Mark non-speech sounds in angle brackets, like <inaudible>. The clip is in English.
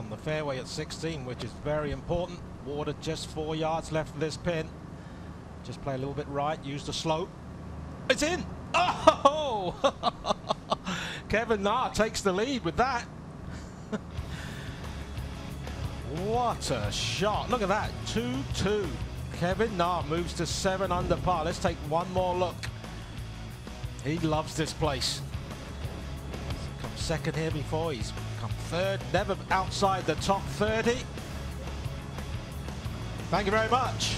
on the fairway at 16, which is very important. Water just four yards left of this pin. Just play a little bit right, use the slope. It's in! Oh! <laughs> Kevin Na takes the lead with that. <laughs> what a shot. Look at that. 2-2. Kevin Na moves to 7 under par. Let's take one more look. He loves this place. Second here before. He's come third. Never outside the top 30. Thank you very much.